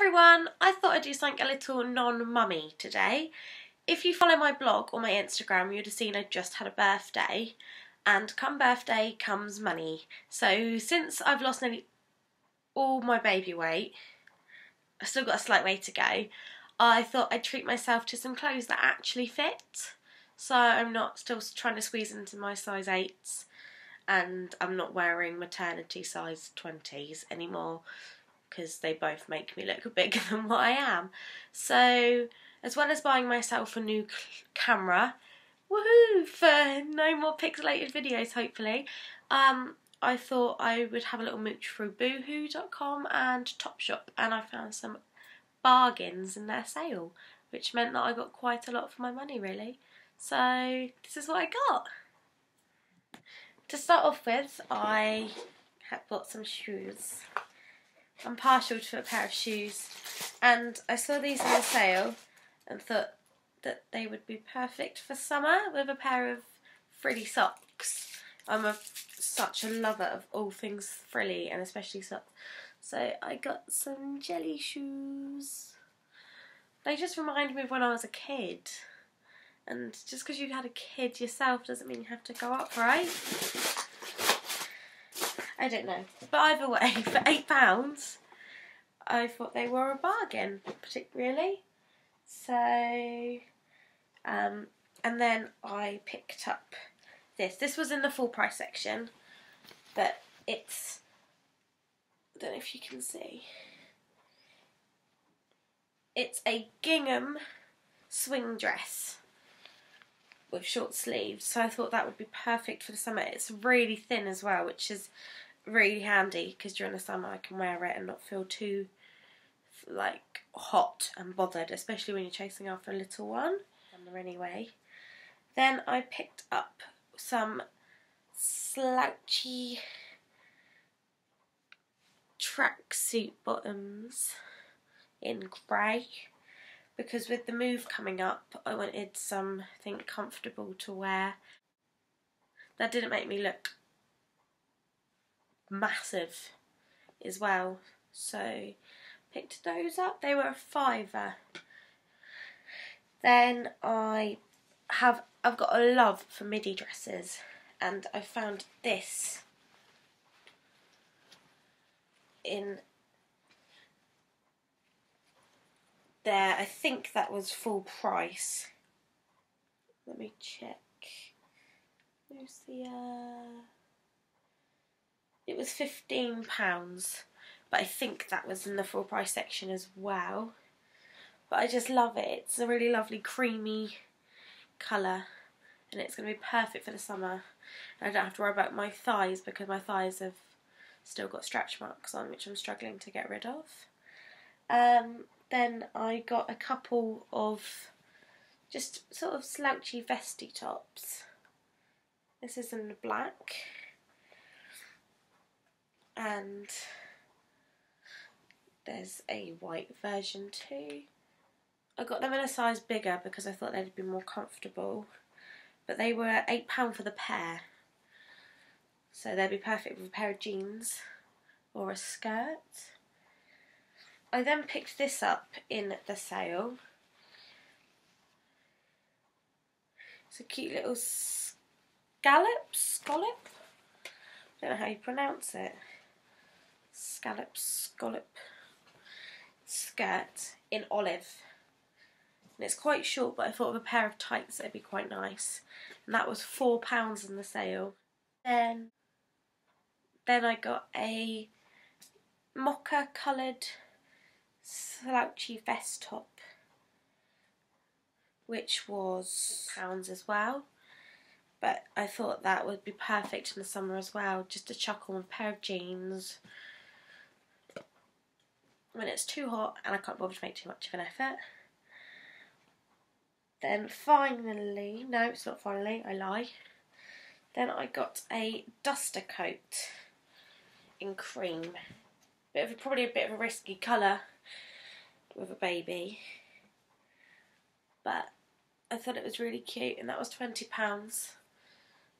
everyone, I thought I'd do something a little non-mummy today. If you follow my blog or my Instagram, you'd have seen I just had a birthday, and come birthday comes money. So since I've lost nearly all my baby weight, I've still got a slight way to go, I thought I'd treat myself to some clothes that actually fit. So I'm not still trying to squeeze into my size 8s, and I'm not wearing maternity size 20s anymore because they both make me look bigger than what I am. So, as well as buying myself a new camera, woohoo, for no more pixelated videos hopefully, um, I thought I would have a little mooch through boohoo.com and Topshop and I found some bargains in their sale, which meant that I got quite a lot for my money really. So, this is what I got. To start off with, I have bought some shoes. I'm partial to a pair of shoes, and I saw these on sale and thought that they would be perfect for summer with a pair of frilly socks. I'm a, such a lover of all things frilly and especially socks. So I got some jelly shoes. They just remind me of when I was a kid. And just because you had a kid yourself doesn't mean you have to go up, right? I don't know. But either way, for £8, I thought they were a bargain, particularly. So, um, and then I picked up this. This was in the full price section, but it's, I don't know if you can see. It's a gingham swing dress with short sleeves, so I thought that would be perfect for the summer. It's really thin as well, which is really handy because during the summer I can wear it and not feel too like hot and bothered, especially when you're chasing after a little one. Anyway, then I picked up some slouchy tracksuit bottoms in grey because with the move coming up I wanted something comfortable to wear that didn't make me look massive as well. So picked those up. They were a fiver. Then I have I've got a love for midi dresses and I found this in there. I think that was full price. Let me check. Where's the uh it was £15, but I think that was in the full price section as well. But I just love it. It's a really lovely creamy colour and it's going to be perfect for the summer. And I don't have to worry about my thighs because my thighs have still got stretch marks on which I'm struggling to get rid of. Um, then I got a couple of just sort of slouchy vesty tops. This is in black and there's a white version too. I got them in a size bigger because I thought they'd be more comfortable, but they were £8 for the pair, so they'd be perfect with a pair of jeans or a skirt. I then picked this up in the sale. It's a cute little scallop, scallop? I don't know how you pronounce it scallop scallop skirt in olive. And it's quite short, but I thought of a pair of tights that'd be quite nice. And that was £4 in the sale. Then, then I got a mocha coloured slouchy vest top, which was pounds as well. But I thought that would be perfect in the summer as well, just to chuck on a pair of jeans, when it's too hot and I can't bother to make too much of an effort. Then finally, no it's not finally, I lie. Then I got a duster coat in cream. Bit of a, probably a bit of a risky colour with a baby. But I thought it was really cute and that was £20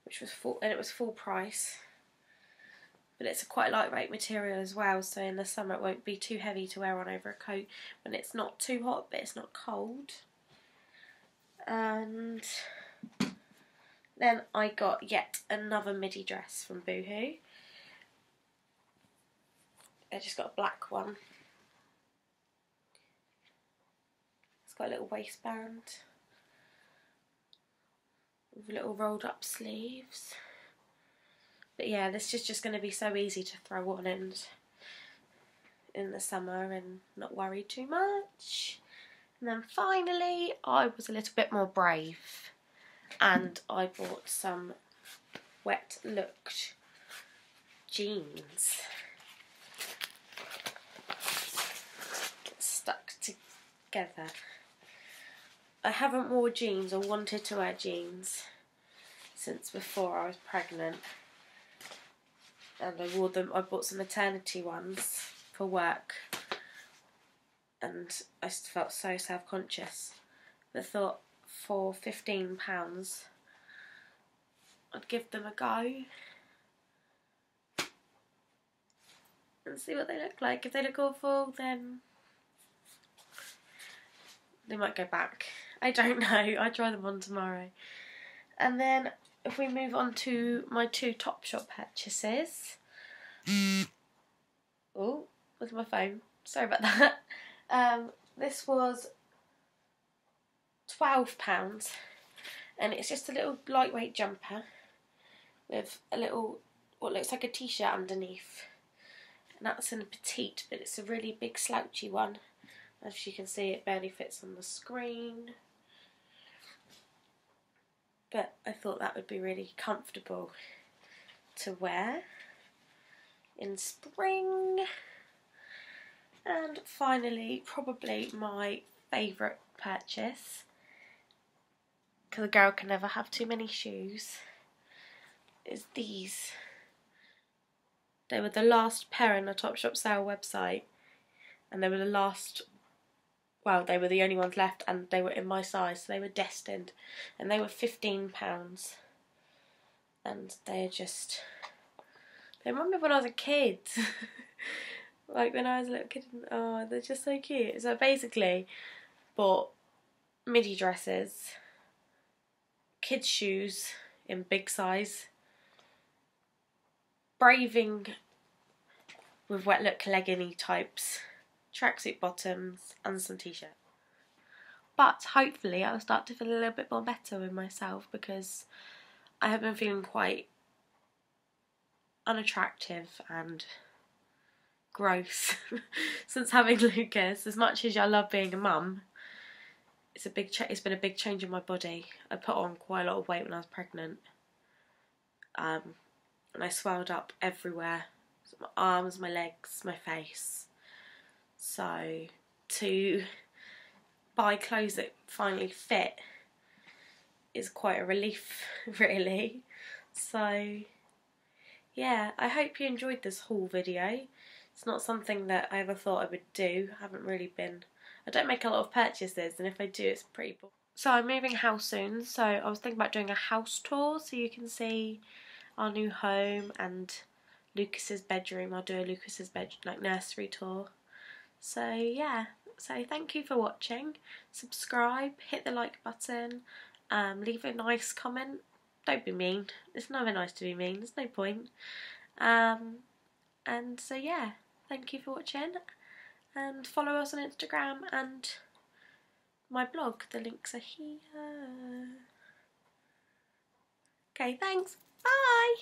which was full and it was full price. But it's a quite lightweight material as well so in the summer it won't be too heavy to wear on over a coat when it's not too hot but it's not cold. And then I got yet another midi dress from Boohoo. I just got a black one it's got a little waistband with little rolled up sleeves but yeah, this is just going to be so easy to throw on and in the summer and not worry too much. And then finally, I was a little bit more brave and I bought some wet looked jeans. Get stuck together. I haven't wore jeans or wanted to wear jeans since before I was pregnant and I wore them. I bought some maternity ones for work, and I felt so self conscious. I thought for fifteen pounds, I'd give them a go and see what they look like. If they look awful, then they might go back. I don't know. I try them on tomorrow. And then if we move on to my two Topshop purchases. oh, with my phone. Sorry about that. Um, this was £12 and it's just a little lightweight jumper with a little, what looks like a t-shirt underneath. And that's in a petite, but it's a really big slouchy one. As you can see, it barely fits on the screen but I thought that would be really comfortable to wear in spring. And finally, probably my favourite purchase, because a girl can never have too many shoes, is these. They were the last pair in the Topshop sale website, and they were the last well, they were the only ones left and they were in my size, so they were destined. And they were £15. And they're just. They remind me of when I was a kid. like when I was a little kid. Oh, they're just so cute. So basically, bought midi dresses, kids' shoes in big size, braving with wet look leggingy types tracksuit bottoms and some t-shirt. But hopefully I'll start to feel a little bit more better with myself because I have been feeling quite unattractive and gross since having Lucas. As much as I love being a mum, it's a big. it's been a big change in my body. I put on quite a lot of weight when I was pregnant, um, and I swelled up everywhere. So my arms, my legs, my face. So to buy clothes that finally fit is quite a relief, really. So yeah, I hope you enjoyed this haul video. It's not something that I ever thought I would do. I haven't really been. I don't make a lot of purchases, and if I do, it's pretty. So I'm moving house soon. So I was thinking about doing a house tour, so you can see our new home and Lucas's bedroom. I'll do a Lucas's bed like nursery tour. So yeah, so thank you for watching. Subscribe, hit the like button, um, leave a nice comment. Don't be mean. It's never nice to be mean. There's no point. Um, and so yeah, thank you for watching. And follow us on Instagram and my blog. The links are here. Okay, thanks. Bye.